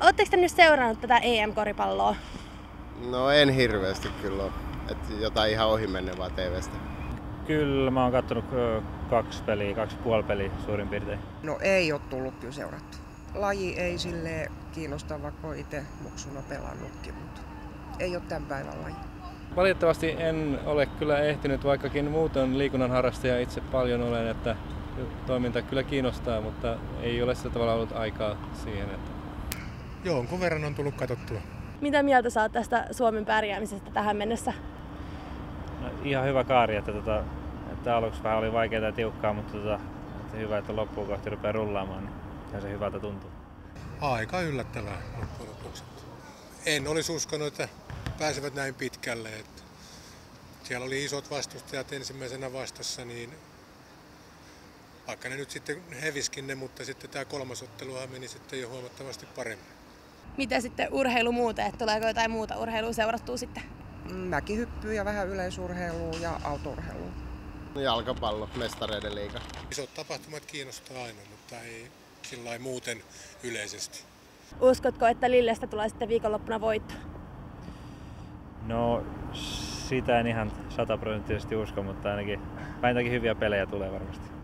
Oletteko te nyt seurannut tätä EM-koripalloa? No en hirveästi kyllä ole. Et jotain ihan ohimenevää TVstä. Kyllä, mä oon kattonut kaksi peliä, kaksi puoli peliä suurin piirtein. No ei ole tullut kyllä seurattu. Laji ei sille kiinnosta, vaikka itse muksuna pelannutkin, mutta ei ole tämän päivän laji. Valitettavasti en ole kyllä ehtinyt, vaikkakin muuten liikunnan harrastaja itse paljon olen, että toiminta kyllä kiinnostaa, mutta ei ole sillä tavalla ollut aikaa siihen. Että... Jonkun verran on tullut katsottua. Mitä mieltä saat tästä Suomen pärjäämisestä tähän mennessä? No, ihan hyvä kaari, että, tota, että aluksi vähän oli vaikeaa ja tiukkaa, mutta tota, että hyvä, että loppuun kohti rupeaa rullaamaan, niin se hyvältä tuntuu. Aika yllättävää loppujen lopuksi. En olisi uskonut, että pääsevät näin pitkälle. Että siellä oli isot vastustajat ensimmäisenä vastassa, niin vaikka ne nyt sitten heviskin ne, mutta sitten tämä kolmas otteluhan meni sitten jo huomattavasti paremmin. Mitä sitten urheilu muuten, että tuleeko jotain muuta urheilua seurattua sitten? Mäkihyppyä ja vähän yleisurheilua ja autourheilua. Jalkapallo, mestareiden liiga. Isot tapahtumat kiinnostaa aina, mutta ei sillä muuten yleisesti. Uskotko, että Lillestä tulee sitten viikonloppuna voitto? No sitä en ihan sataprosenttisesti usko, mutta ainakin vähintäänkin hyviä pelejä tulee varmasti.